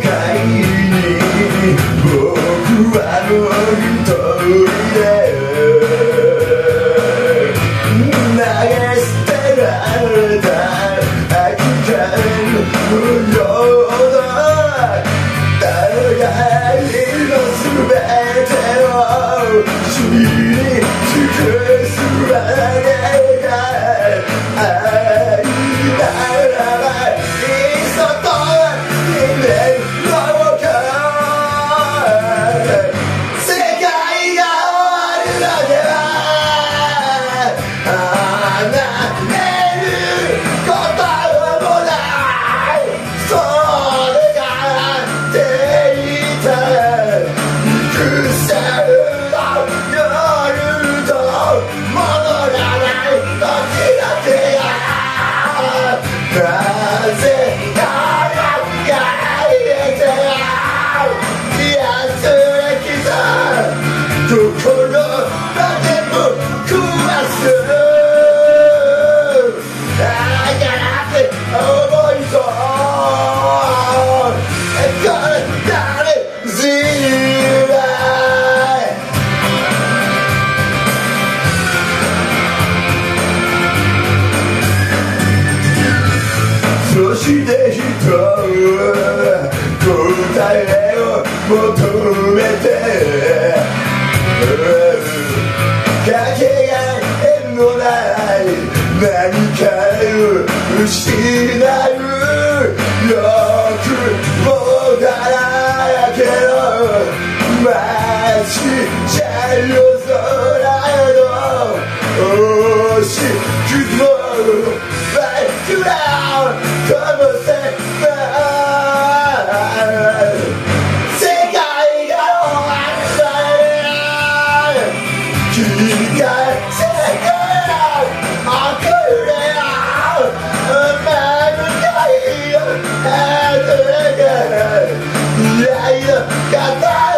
界に僕はもう一人で投げ捨てられた。悪天無用だ誰がいの全てを知り尽くすわけがある cry. して人答えを求めてかけがえのない何かを失うよくもだらけの街じゃよ cada